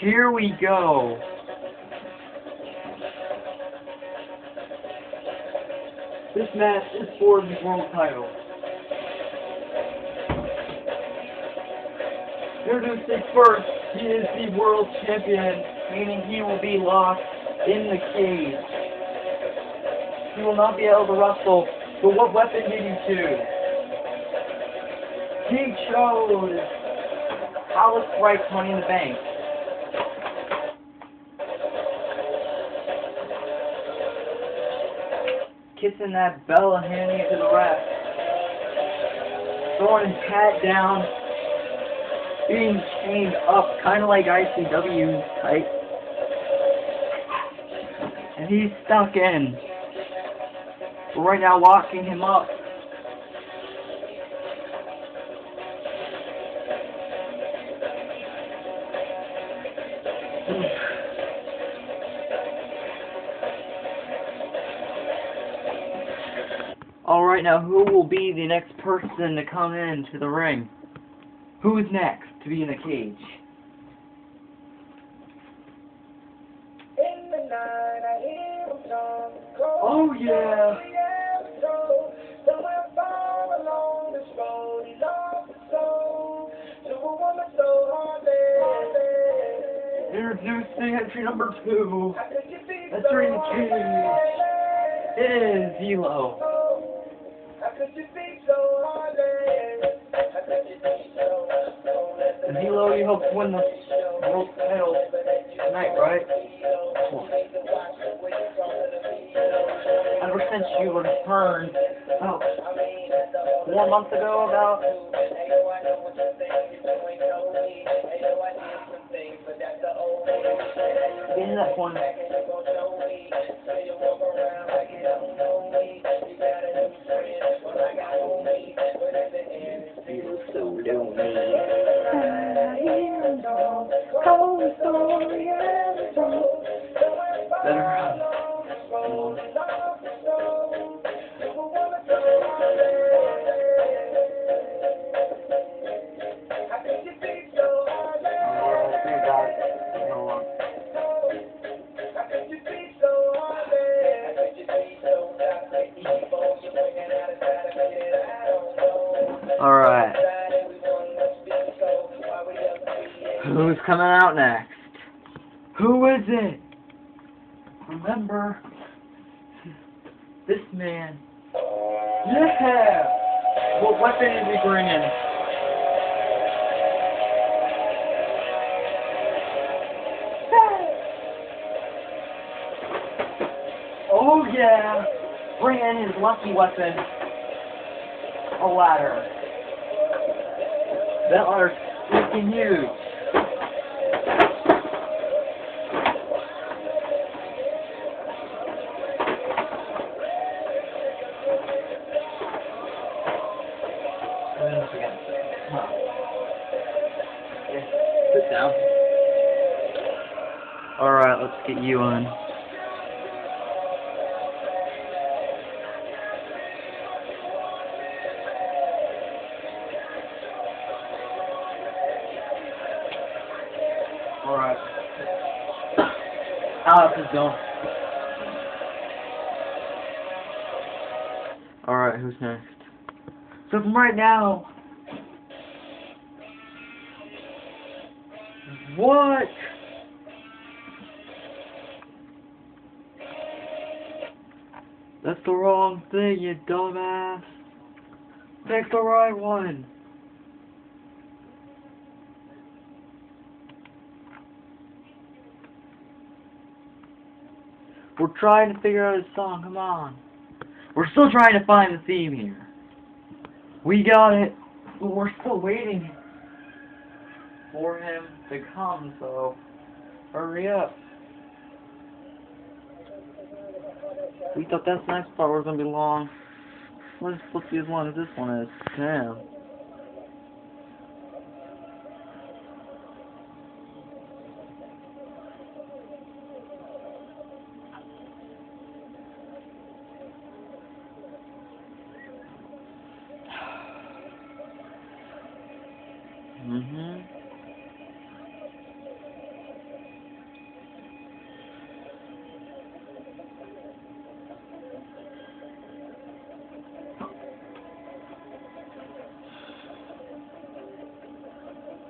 Here we go. This match is for the world title. Introducing first, he is the world champion, meaning he will be locked in the cage. He will not be able to wrestle, but what weapon did he choose? He chose Alex Wright's Money in the Bank. Kissing that bell and handing it to the ref. Throwing his hat down. Being chained up, kind of like ICW type. And he's stuck in. Right now locking him up. Alright, now who will be the next person to come into the ring? Who is next to be in the cage? In the night, I hear them songs go. Oh, yeah. Somewhere far along this road, he lost his soul to a woman so heartless. Introducing entry number two. How could you be That's so the cage. It is Zelo. Zelo, you hope to win the world title tonight, right? Ever since you returned about oh, four months ago, about in that one. Who's coming out next? Who is it? Remember, this man. Yeah! What weapon is he bringing? Oh yeah! Bring in his lucky weapon. A ladder. That ladder's freaking huge. Alright, let's get you on. Alright. Alex is going. Alright, who's next? So from right now. What? That's the wrong thing, you dumbass. Pick the right one. We're trying to figure out a song, come on. We're still trying to find the theme here. We got it, but we're still waiting for him to come, so hurry up. We thought that next part was gonna be long. Let's let's see as long as this one is. Damn.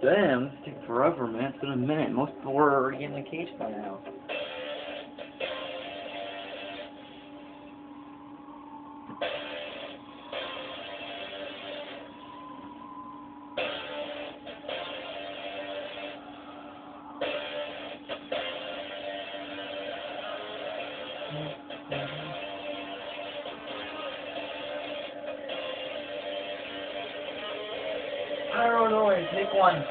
Damn, this is taking forever, man. It's been a minute. Most people were already in the cage by now. Noise, make one.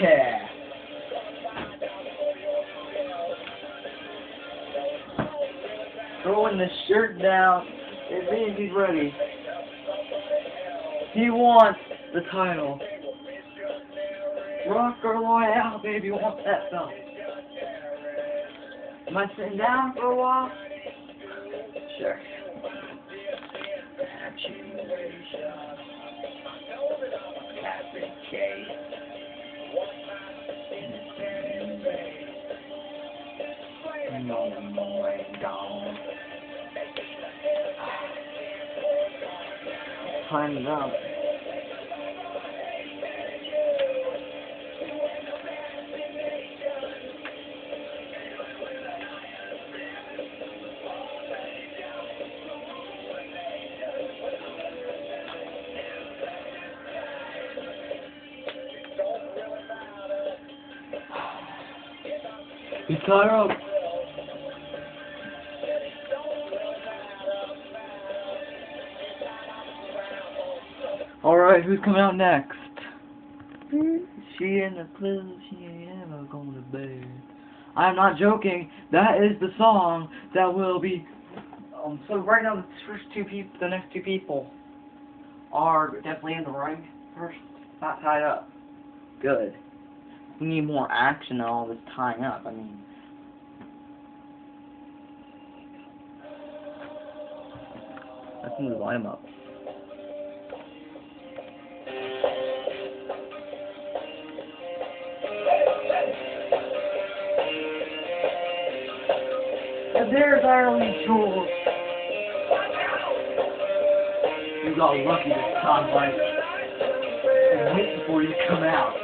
Yeah. Throwing the shirt down. It means he's ready. He wants the title. Rock Rocker Royale, baby, wants that belt. Am I sitting down for a while? Sure. Captain K. No, ain't gone. Time is up. Up. Alright, who's coming out next? She in the club, she ain't ever going to bed. I'm not joking. That is the song that will be. Um. So right now, the first two people, the next two people, are definitely in the ring. First, not tied up. Good. We need more action than all this tying up. I mean. Let's move the volume up. There's Irily Juels. You got lucky this time, Mike. And wait before you come out.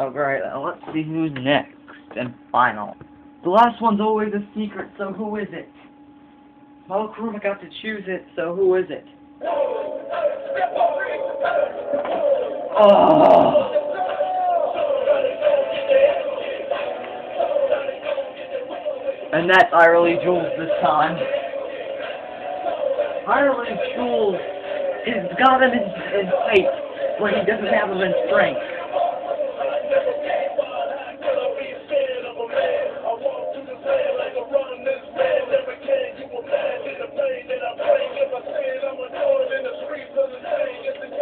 Oh, great. Let's see who's next and final. The last one's always a secret, so who is it? Well, Kuruma got to choose it, so who is it? Oh! And that's Irily Juels this time. Irily Juels has got him in, in height, but he doesn't have him in strength.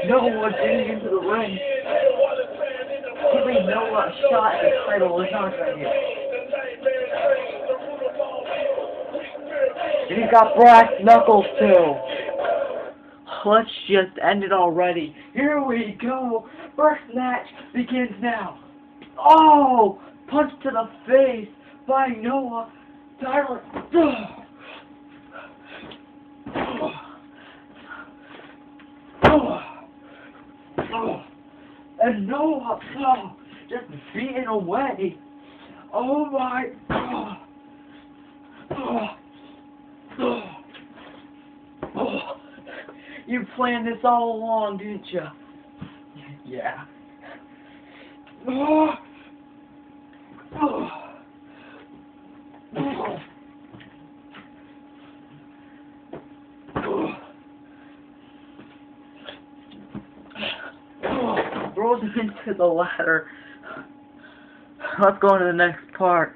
No one's getting into the ring. Giving no uh, shot at the title is not right here. And he's got brass knuckles too. Let's just end it already. Here we go. First match begins now. Oh! Punch to the face by Noah. Tyler. And Noah oh, just beating away. Oh my God. You planned this all along, didn't you? Yeah. Oh. Oh. Throws him into the ladder. Let's go on to the next part.